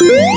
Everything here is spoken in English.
Woo!